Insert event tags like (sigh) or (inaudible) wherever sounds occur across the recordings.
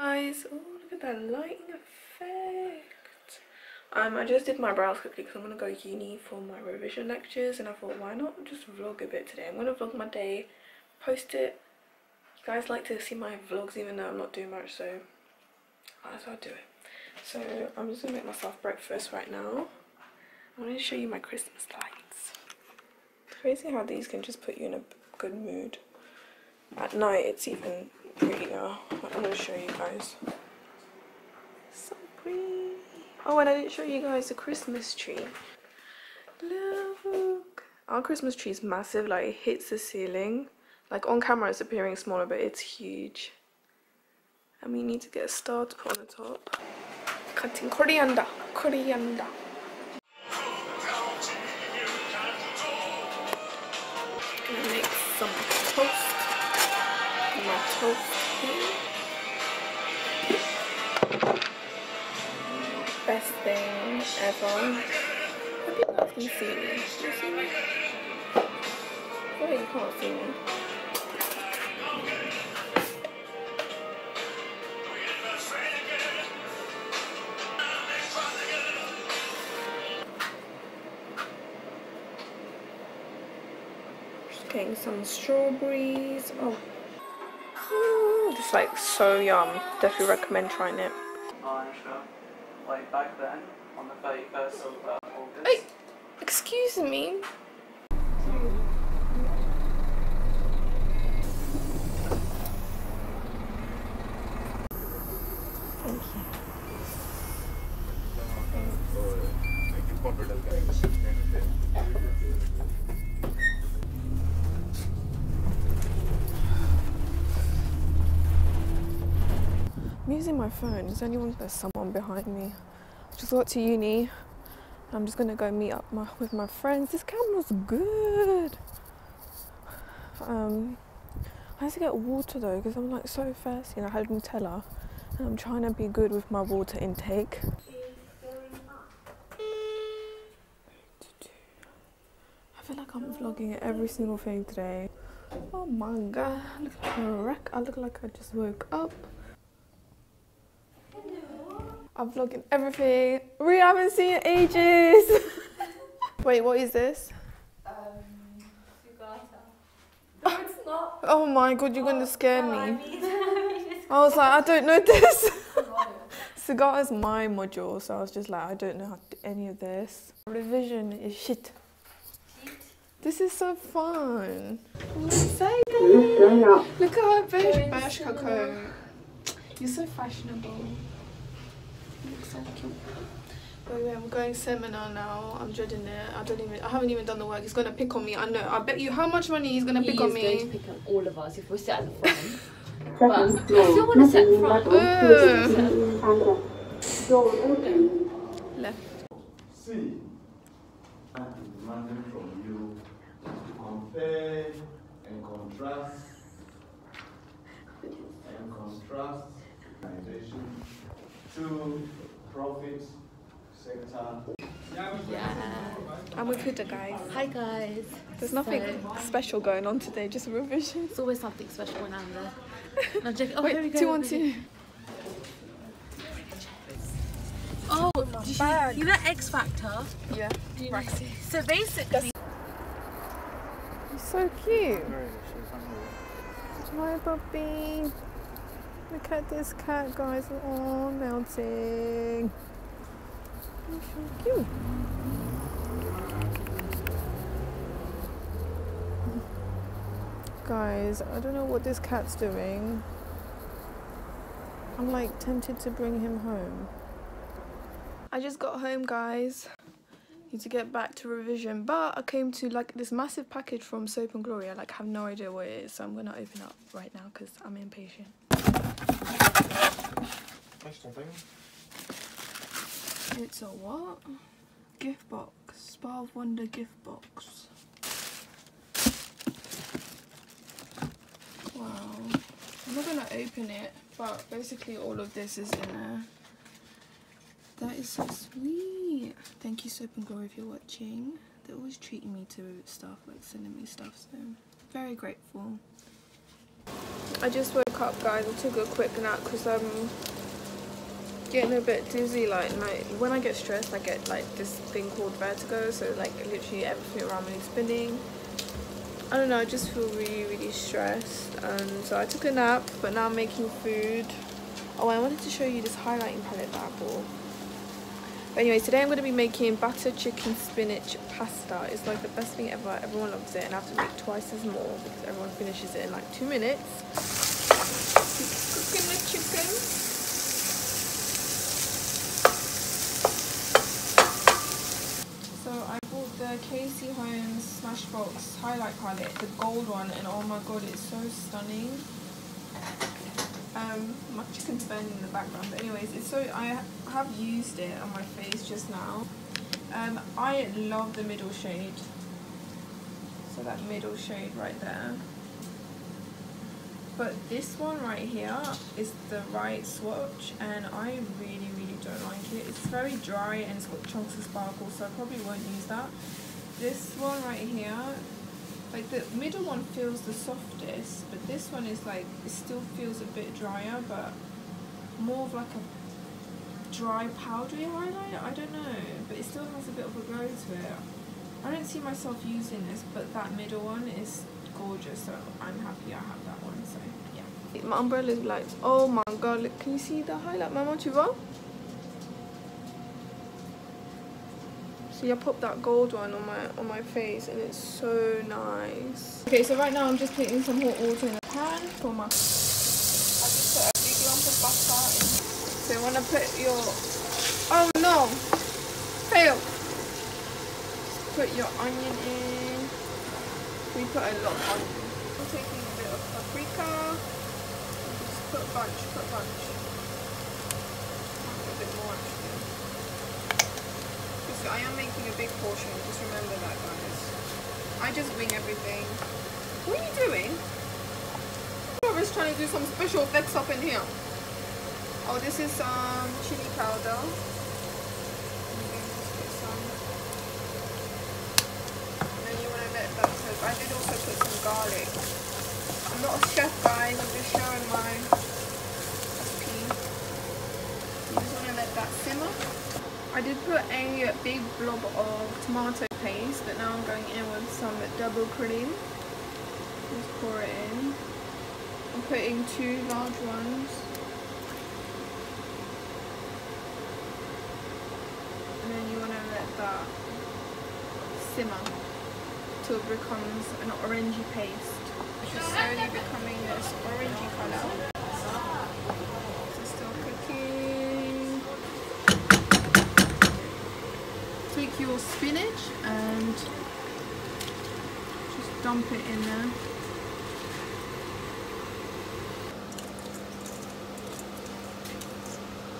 Guys, oh look at that lighting effect. Um, I just did my brows quickly because I'm gonna go uni for my revision lectures, and I thought why not just vlog a bit today. I'm gonna vlog my day, post it. You guys like to see my vlogs even though I'm not doing much, so that's how I do it. So I'm just gonna make myself breakfast right now. I want to show you my Christmas lights. It's crazy how these can just put you in a good mood. At night it's even prettier. I'm gonna show you guys. So pretty. Oh, and I didn't show you guys the Christmas tree. Look. Our Christmas tree is massive, like it hits the ceiling. Like on camera it's appearing smaller, but it's huge. And we need to get a star to put on the top. Cutting coriander, coriander. My toast. Best thing ever. Hope you guys can see me. You see me? Oh, you can't see me. Just getting some strawberries. Oh, Is like so yum. Definitely recommend trying it. Like back then, on the 31st of uh, August. Hey, excuse me. I'm using my phone. Is anyone? There's someone behind me. I just got to uni. I'm just gonna go meet up my, with my friends. This camera's good. Um, I have to get water though because I'm like so thirsty and I had Nutella and I'm trying to be good with my water intake. I feel like I'm vlogging every single thing today. Oh my god, I look like a wreck. I look like I just woke up. I'm vlogging everything. We haven't seen in ages. (laughs) Wait, what is this? Um, No, it's not. (laughs) Oh my god, you're gonna scare No, I me. mean, (laughs) I mean, I was like, I don't know this. not. Cigar is my module, so I was just like, I don't know how to do any of this. Revision is shit. This is so fun. I'm. Look at her beige beige cocoa. You're so fashionable. You look so cute. But yeah, I'm going seminar now. I'm dreading it. I don't even. I haven't even done the work. He's gonna pick on me. I know. I bet you. How much money he's gonna He pick is on going to pick on all of us if we sit at the front. (laughs) but I still want to sit at the front. Ugh. Left. See, I am demanding from you to compare and contrast and contrast organization to profit sector. Yeah. I'm with Huda, guys. Hi guys. There's nothing So, special going on today. Just a revision. it's always something special when I'm there. No, I'm joking. Oh, Wait, here we go. two on two. Oh, did you, you know X Factor? Yeah. So basically, He's so cute. My puppy. Look at this cat, guys. Oh, melting. So cute. Guys, I don't know what this cat's doing. I'm like tempted to bring him home. I just got home, guys. Need to get back to revision, but I came to like this massive package from Soap and Glory. I like have no idea what it is, so I'm gonna open up right now because I'm impatient. It's a what? Gift box. Spa of Wonder gift box. Wow. I'm not gonna open it, but basically all of this is in there. That is so sweet. Thank you, Soap and Glory, if you're watching. They're always treating me to stuff, like sending me stuff, so very grateful. I just up, guys. I took a quick nap because I'm um, getting a bit dizzy. Like, my, when I get stressed, I get like this thing called vertigo. So, like, literally everything around me is spinning. I don't know, I just feel really, really stressed. And so I took a nap, but now I'm making food. Oh, I wanted to show you this highlighting palette that I bought. But anyway today I'm going to be making butter chicken spinach pasta. It's like the best thing ever. Everyone loves it and I have to make twice as more because everyone finishes it in like two minutes. Cooking chicken. So I bought the Casey Holmes Smashbox highlight palette, the gold one, and oh my god, it's so stunning. Um, my chicken's burning in the background, but anyways, it's so I have used it on my face just now. Um, I love the middle shade. So that middle shade right there. But this one right here is the right swatch and I really really don't like it. It's very dry and it's got chunks of sparkle so I probably won't use that. This one right here, like the middle one feels the softest but this one is like, it still feels a bit drier but more of like a dry powdery highlight, I don't know. But it still has a bit of a glow to it. I don't see myself using this but that middle one is gorgeous so I'm happy I have that one so yeah my umbrella is like oh my god look, can you see the highlight? Maman tu vois see I popped that gold one on my on my face and it's so nice. Okay so right now I'm just putting some hot water in a pan for my I just put a big lump of butter in. So you want to put your oh no fail. Put your onion in. We put a lot of onion. I'm taking a bit of paprika. Put a bunch, put a bunch. A bit more actually. Because I am making a big portion, just remember that guys. I just wing everything. What are you doing? Whoever's trying to do some special effects up in here. Oh, this is um, chili powder. I did also put some garlic. I'm not a chef guys, I'm just showing my recipe. You just want to let that simmer. I did put a big blob of tomato paste, but now I'm going in with some double cream. Just pour it in. I'm putting two large ones. And then you want to let that simmer till it becomes an orangey paste. It's slowly becoming this orangey colour. It's still cooking. Take your spinach and just dump it in there.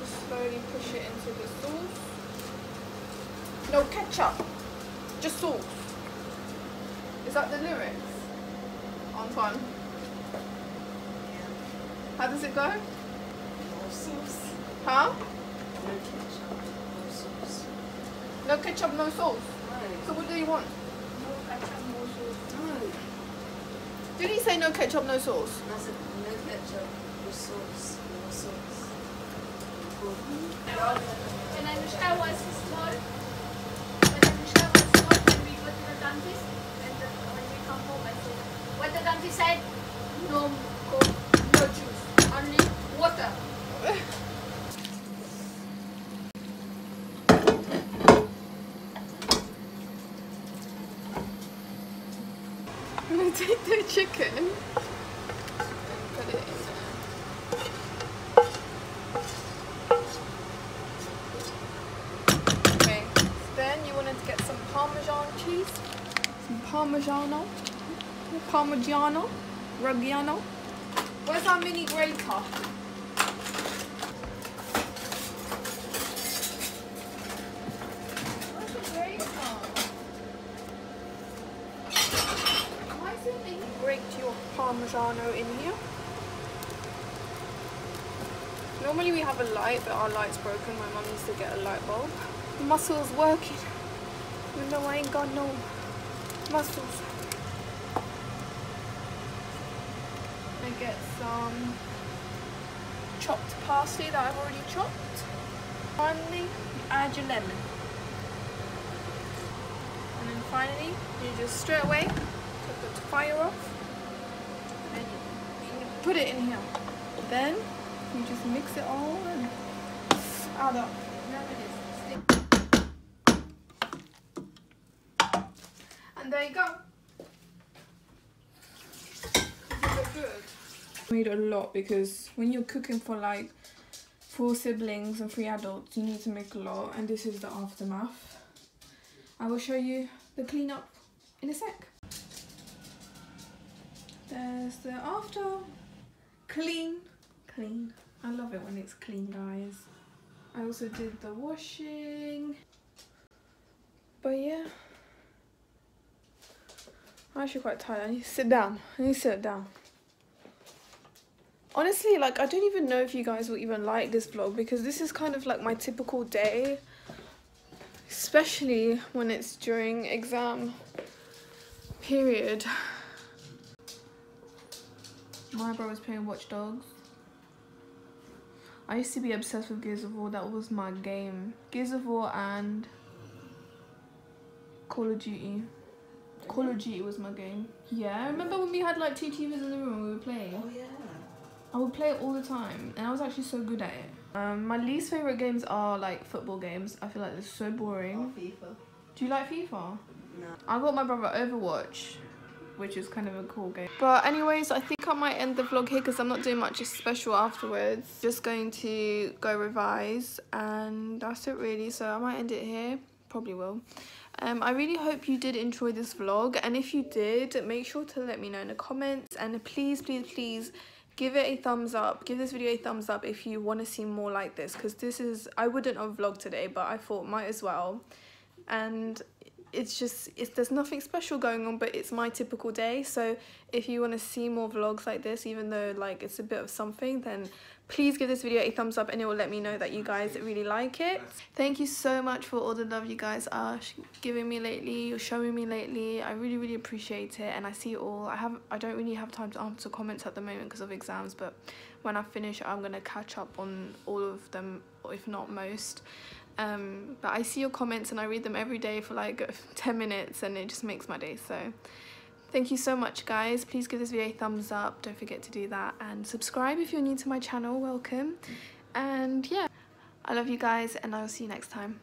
Just slowly push it into the sauce. No ketchup, just sauce. Is that the lyrics? Antoine? Yeah. How does it go? No sauce. Huh? No ketchup. No sauce. No ketchup, no sauce. No. So what do you want? No ketchup, no sauce. No. Did he say no ketchup, no sauce? Said no ketchup, no sauce. No sauce. I wish I was when I wish I was small, when we go to the dentist, and the, when we come home, I say, what the dentist said, no coke, no juice, only water. I'm gonna take the chicken. Put it in there. Okay, then you wanted to get some Parmesan cheese. Some Parmigiano. Parmigiano. Reggiano. Where's our mini grater? Parmigiano in here? Normally we have a light, but our light's broken. My mum needs to get a light bulb. The muscle's working. Even though I ain't got no muscles. and get some chopped parsley that I've already chopped. Finally, you add your lemon. And then finally, you just straight away take the fire off and you put it in here. Then you just mix it all and add up. You go. Does it look good? Made a lot because when you're cooking for like four siblings and three adults, you need to make a lot, and this is the aftermath. I will show you the cleanup in a sec. There's the after. Clean. Clean. I love it when it's clean, guys. I also did the washing. But yeah. I'm actually quite tired. I need to sit down. I need to sit down. Honestly, like, I don't even know if you guys will even like this vlog because this is kind of like my typical day. Especially when it's during exam period. My bro was playing Watch Dogs. I used to be obsessed with Gears of War. That was my game. Gears of War and Call of Duty. Call of Duty was my game. Yeah, remember when we had like two TVs in the room and we were playing? Oh yeah. I would play it all the time and I was actually so good at it. Um, my least favourite games are like football games. I feel like they're so Or boring. FIFA. Do you like FIFA? No. I got my brother Overwatch, which is kind of a cool game. But anyways, I think I might end the vlog here because I'm not doing much special afterwards. Just going to go revise and that's it really. So I might end it here. Probably will. Um, I really hope you did enjoy this vlog and if you did, make sure to let me know in the comments and please, please, please give it a thumbs up give this video a thumbs up if you want to see more like this because this is i wouldn't have vlogged today but i thought might as well and it's just it's there's nothing special going on but it's my typical day. So if you want to see more vlogs like this even though like it's a bit of something then please give this video a thumbs up and it will let me know that you guys really like it. Thank you so much for all the love you guys are giving me lately you're showing me lately. I really really appreciate it and i see it all. I have i don't really have time to answer comments at the moment because of exams but when i finish i'm gonna catch up on all of them if not most um but i see your comments and i read them every day for like (laughs) 10 minutes and it just makes my day so. Thank you so much guys. Please give this video a thumbs up. Don't forget to do that. And subscribe if you're new to my channel. Welcome. And yeah. I love you guys and i'll see you next time